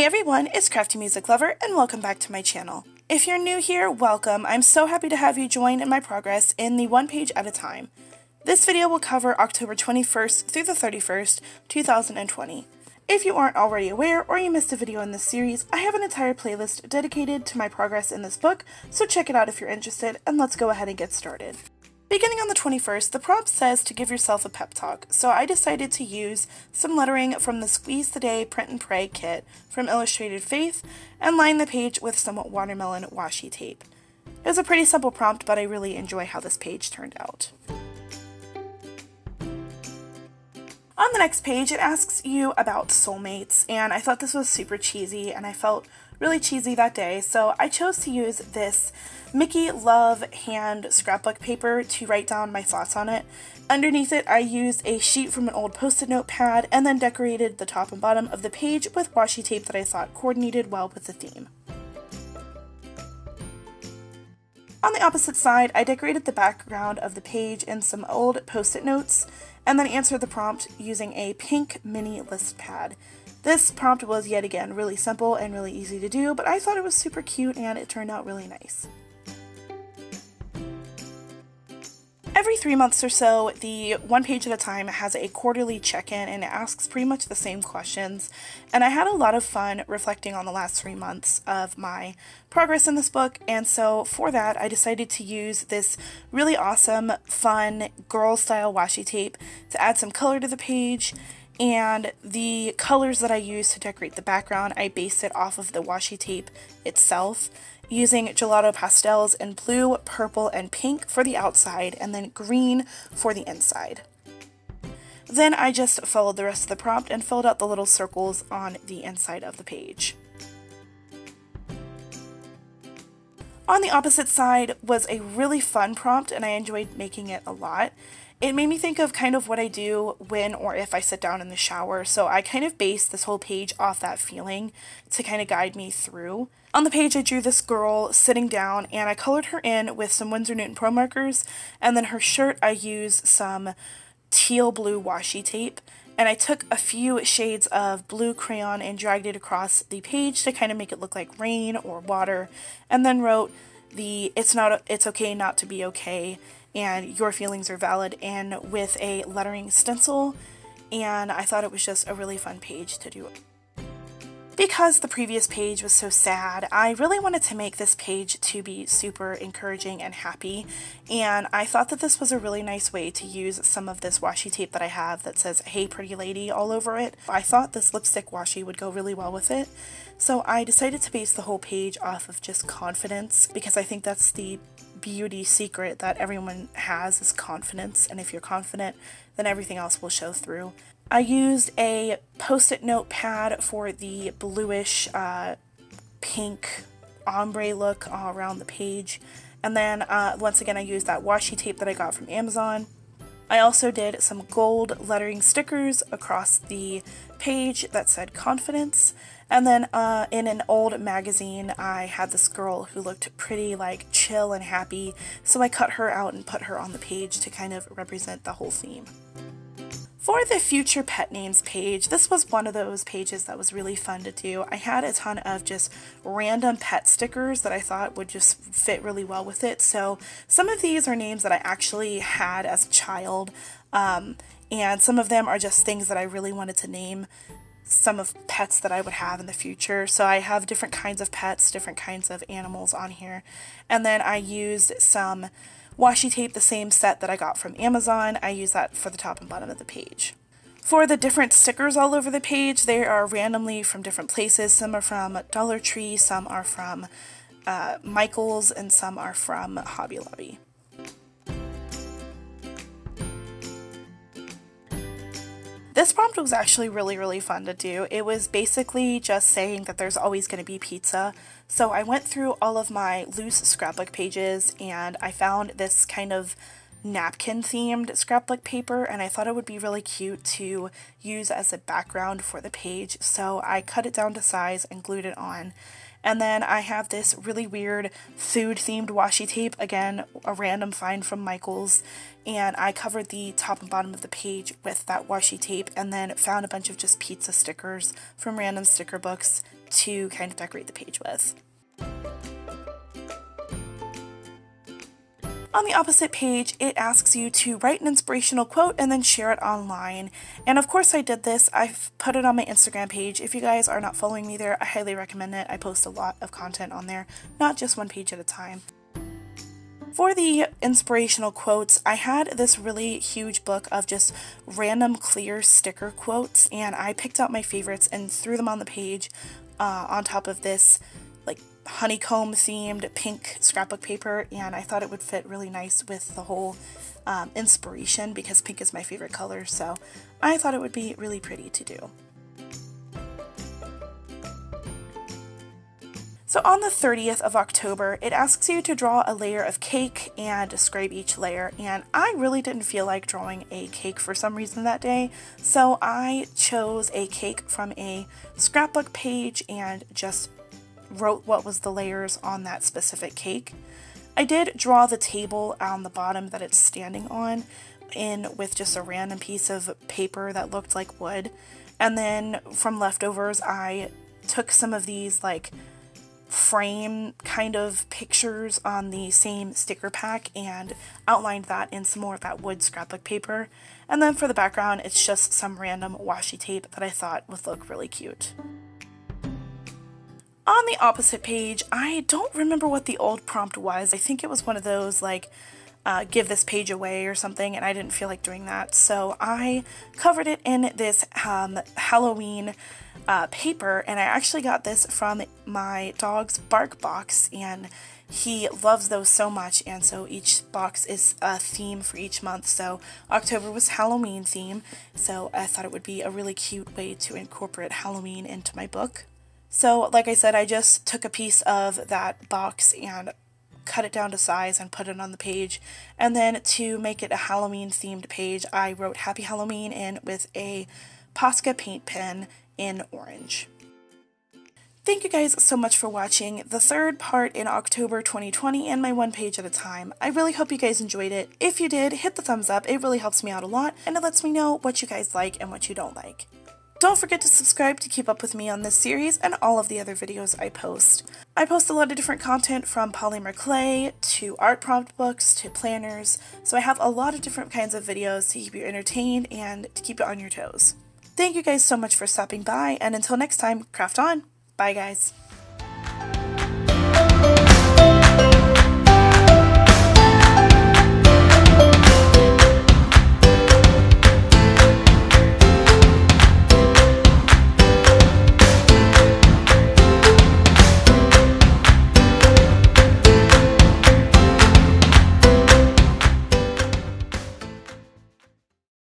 Hey everyone, it's Crafty Music Lover and welcome back to my channel. If you're new here, welcome. I'm so happy to have you join in my progress in the one page at a time. This video will cover October 21st through the 31st, 2020. If you aren't already aware or you missed a video in this series, I have an entire playlist dedicated to my progress in this book, so check it out if you're interested and let's go ahead and get started. Beginning on the 21st, the prompt says to give yourself a pep talk, so I decided to use some lettering from the Squeeze the Day Print and Pray kit from Illustrated Faith and line the page with some watermelon washi tape. It was a pretty simple prompt, but I really enjoy how this page turned out. On the next page, it asks you about soulmates, and I thought this was super cheesy, and I felt really cheesy that day, so I chose to use this Mickey Love hand scrapbook paper to write down my thoughts on it. Underneath it, I used a sheet from an old post-it note pad and then decorated the top and bottom of the page with washi tape that I thought coordinated well with the theme. On the opposite side, I decorated the background of the page in some old post-it notes and then answered the prompt using a pink mini list pad. This prompt was yet again really simple and really easy to do, but I thought it was super cute and it turned out really nice. Every three months or so, the One Page at a Time has a quarterly check-in and it asks pretty much the same questions. And I had a lot of fun reflecting on the last three months of my progress in this book. And so for that, I decided to use this really awesome, fun, girl-style washi tape to add some color to the page and the colors that I use to decorate the background, I based it off of the washi tape itself using gelato pastels in blue, purple, and pink for the outside, and then green for the inside. Then I just followed the rest of the prompt and filled out the little circles on the inside of the page. On the opposite side was a really fun prompt and I enjoyed making it a lot. It made me think of kind of what I do when or if I sit down in the shower, so I kind of based this whole page off that feeling to kind of guide me through. On the page, I drew this girl sitting down and I colored her in with some Winsor Newton Pro markers, and then her shirt, I used some teal blue washi tape. And I took a few shades of blue crayon and dragged it across the page to kind of make it look like rain or water, and then wrote the it's not it's okay not to be okay and your feelings are valid and with a lettering stencil and I thought it was just a really fun page to do. Because the previous page was so sad, I really wanted to make this page to be super encouraging and happy, and I thought that this was a really nice way to use some of this washi tape that I have that says, hey pretty lady all over it. I thought this lipstick washi would go really well with it, so I decided to base the whole page off of just confidence, because I think that's the beauty secret that everyone has is confidence, and if you're confident, then everything else will show through. I used a post-it note pad for the bluish uh, pink ombre look all around the page. And then uh, once again I used that washi tape that I got from Amazon. I also did some gold lettering stickers across the page that said confidence and then uh, in an old magazine, I had this girl who looked pretty like chill and happy, so I cut her out and put her on the page to kind of represent the whole theme. For the future pet names page, this was one of those pages that was really fun to do. I had a ton of just random pet stickers that I thought would just fit really well with it. So some of these are names that I actually had as a child, um, and some of them are just things that I really wanted to name some of pets that I would have in the future. So I have different kinds of pets, different kinds of animals on here. And then I used some washi tape, the same set that I got from Amazon. I use that for the top and bottom of the page. For the different stickers all over the page, they are randomly from different places. Some are from Dollar Tree, some are from uh, Michael's, and some are from Hobby Lobby. This prompt was actually really, really fun to do. It was basically just saying that there's always going to be pizza. So I went through all of my loose scrapbook pages and I found this kind of napkin themed scrapbook paper and I thought it would be really cute to use as a background for the page. So I cut it down to size and glued it on. And then I have this really weird food themed washi tape, again, a random find from Michaels. And I covered the top and bottom of the page with that washi tape and then found a bunch of just pizza stickers from random sticker books to kind of decorate the page with. On the opposite page, it asks you to write an inspirational quote and then share it online. And of course I did this. I've put it on my Instagram page. If you guys are not following me there, I highly recommend it. I post a lot of content on there, not just one page at a time. For the inspirational quotes, I had this really huge book of just random clear sticker quotes, and I picked out my favorites and threw them on the page uh, on top of this like honeycomb themed pink scrapbook paper and I thought it would fit really nice with the whole um, inspiration because pink is my favorite color so I thought it would be really pretty to do. So on the 30th of October, it asks you to draw a layer of cake and describe each layer, and I really didn't feel like drawing a cake for some reason that day, so I chose a cake from a scrapbook page and just wrote what was the layers on that specific cake. I did draw the table on the bottom that it's standing on in with just a random piece of paper that looked like wood. And then from leftovers, I took some of these like frame kind of pictures on the same sticker pack and outlined that in some more of that wood scrapbook paper. And then for the background, it's just some random washi tape that I thought would look really cute. On the opposite page, I don't remember what the old prompt was. I think it was one of those like uh, give this page away or something, and I didn't feel like doing that. So I covered it in this um, Halloween uh, paper, and I actually got this from my dog's bark box, and he loves those so much, and so each box is a theme for each month. So October was Halloween theme, so I thought it would be a really cute way to incorporate Halloween into my book. So, like I said, I just took a piece of that box and cut it down to size and put it on the page. And then to make it a Halloween themed page, I wrote Happy Halloween in with a Posca paint pen in orange. Thank you guys so much for watching the third part in October 2020 and my one page at a time. I really hope you guys enjoyed it. If you did, hit the thumbs up. It really helps me out a lot and it lets me know what you guys like and what you don't like. Don't forget to subscribe to keep up with me on this series and all of the other videos I post. I post a lot of different content from polymer clay to art prompt books to planners, so I have a lot of different kinds of videos to keep you entertained and to keep you on your toes. Thank you guys so much for stopping by, and until next time, craft on! Bye guys!